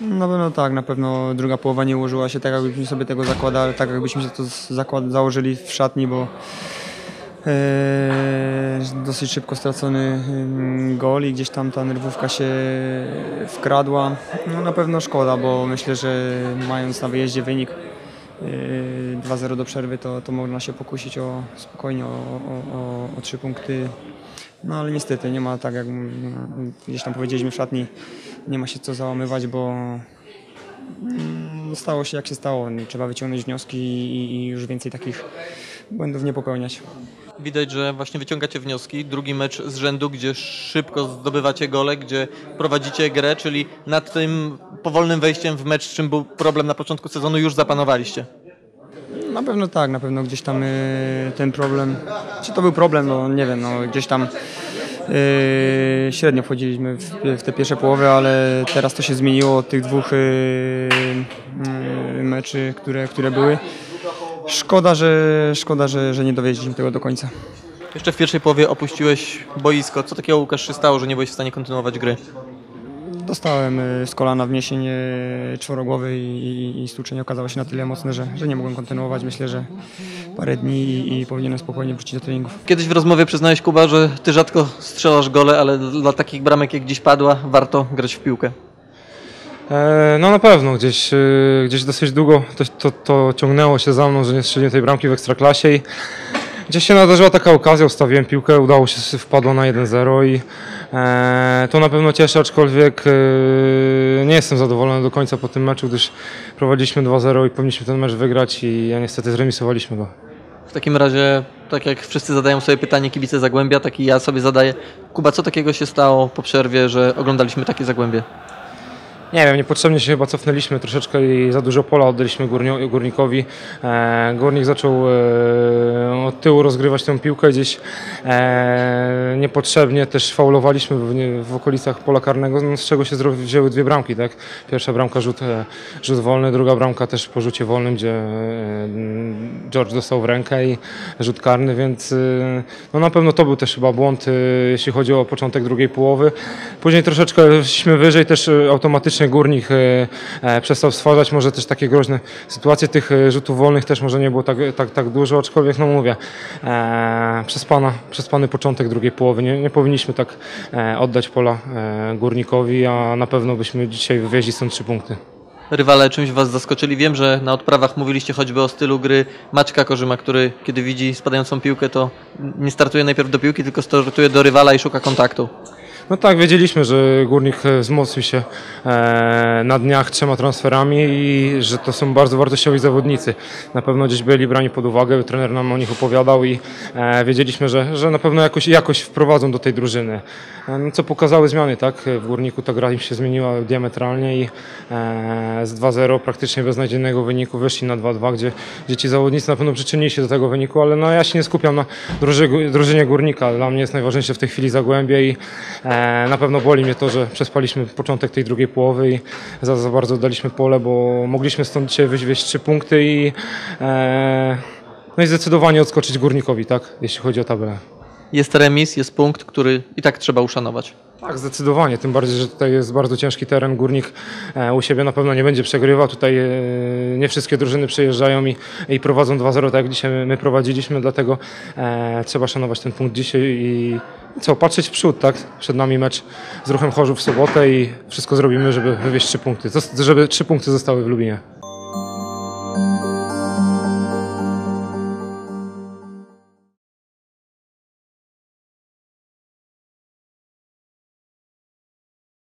Na pewno tak, na pewno druga połowa nie ułożyła się tak, jakbyśmy sobie tego zakładali, tak jakbyśmy się to zakład, założyli w szatni, bo e, dosyć szybko stracony mm, gol i gdzieś tam ta nerwówka się wkradła. No, na pewno szkoda, bo myślę, że mając na wyjeździe wynik e, 2-0 do przerwy, to, to można się pokusić o spokojnie o, o, o, o punkty. No ale niestety nie ma tak jak mm, gdzieś tam powiedzieliśmy w szatni, nie ma się co załamywać, bo mm, stało się jak się stało. Trzeba wyciągnąć wnioski i, już więcej takich błędów nie popełniać. Widać, że właśnie wyciągacie wnioski. Drugi mecz z rzędu, gdzie szybko zdobywacie gole, gdzie prowadzicie grę, czyli nad tym powolnym wejściem w mecz, czym był problem na początku sezonu, już zapanowaliście. Na pewno tak, na pewno gdzieś tam y, ten problem, czy to był problem, no nie wiem, no gdzieś tam y, średnio wchodziliśmy w, w te pierwsze połowy, ale teraz to się zmieniło od tych dwóch y, y, meczy, które, które były. Szkoda, że, szkoda że, że nie dowiedzieliśmy tego do końca. Jeszcze w pierwszej połowie opuściłeś boisko. Co takiego, Łukasz, się stało, że nie byłeś w stanie kontynuować gry? Dostałem y, z kolana wniesień y, czworogłowy i, i, stłuczenie okazało się na tyle mocne, że, że nie mogłem kontynuować. Myślę, że parę dni i, i powinienem spokojnie wrócić do treningów. Kiedyś w rozmowie przyznałeś, Kuba, że ty rzadko strzelasz gole, ale dla takich bramek, jak dziś padła, warto grać w piłkę. E, No na pewno, gdzieś, e, gdzieś dosyć długo to, to, to ciągnęło się za mną, że nie strzeliłem tej bramki w Ekstraklasie i gdzieś się nadarzyła taka okazja, ustawiłem piłkę, udało się, wpadło na 1-0 i to na pewno cieszy, aczkolwiek e, nie jestem zadowolony do końca po tym meczu, gdyż prowadziliśmy 2-0 i powinniśmy ten mecz wygrać i ja niestety zremisowaliśmy go. W takim razie, tak jak wszyscy zadają sobie pytanie kibice Zagłębia, tak i ja sobie zadaję. Kuba, co takiego się stało po przerwie, że oglądaliśmy takie Zagłębie? Nie wiem, niepotrzebnie się chyba cofnęliśmy troszeczkę i za dużo pola oddaliśmy górnikowi. E, górnik zaczął e, od tyłu rozgrywać tę piłkę gdzieś e, niepotrzebnie też faulowaliśmy w, okolicach pola karnego, no, z czego się wzięły dwie bramki. Tak? Pierwsza bramka rzut, rzut wolny, druga bramka też po rzucie wolnym, gdzie George dostał w rękę i rzut karny, więc no, na pewno to był też chyba błąd, jeśli chodzi o początek drugiej połowy. Później troszeczkę szliśmy wyżej, też e, automatycznie górnik e, e, przestał stwarzać może też takie groźne sytuacje. Tych e, rzutów wolnych też może nie było tak, tak, tak dużo, aczkolwiek no mówię, e, przespana, przespany początek drugiej połowy. Nie, nie powinniśmy tak oddać pola górnikowi, a na pewno byśmy dzisiaj wywieźli stąd trzy punkty. Rywale czymś was zaskoczyli? Wiem, że na odprawach mówiliście choćby o stylu gry Maćka Korzyma, który kiedy widzi spadającą piłkę, to nie startuje najpierw do piłki, tylko startuje do rywala i szuka kontaktu. No tak, wiedzieliśmy, że Górnik e, wzmocnił się e, na dniach trzema transferami i że to są bardzo wartościowi zawodnicy. Na pewno gdzieś byli brani pod uwagę, trener nam o nich opowiadał i e, wiedzieliśmy, że, że na pewno jakoś, jakoś wprowadzą do tej drużyny. No, co pokazały zmiany, tak? W Górniku ta gra im się zmieniła diametralnie i z 2-0 praktycznie beznadziejnego wyniku wyszli na 2-2, gdzie, gdzie ci zawodnicy na pewno przyczynili się do tego wyniku, ale no, ja się nie skupiam na druży, drużynie Górnika. Dla mnie jest najważniejsze w tej chwili Zagłębie i na pewno boli mnie to, że przespaliśmy początek tej drugiej połowy i za, za bardzo daliśmy pole, bo mogliśmy stąd dzisiaj wywieźć trzy punkty i, e, no i zdecydowanie odskoczyć Górnikowi, tak, jeśli chodzi o tabelę. Jest remis, jest punkt, który i tak trzeba uszanować. Tak, zdecydowanie. Tym bardziej, że tutaj jest bardzo ciężki teren. Górnik e, u siebie na pewno nie będzie przegrywał. Tutaj e, nie wszystkie drużyny przyjeżdżają i, i prowadzą 2-0, tak jak dzisiaj my, my prowadziliśmy, dlatego e, trzeba szanować ten punkt dzisiaj i co, patrzeć w przód, tak? Przed nami mecz z Ruchem Chorzów w sobotę i wszystko zrobimy, żeby wywieźć trzy punkty, żeby trzy punkty zostały w Lubinie.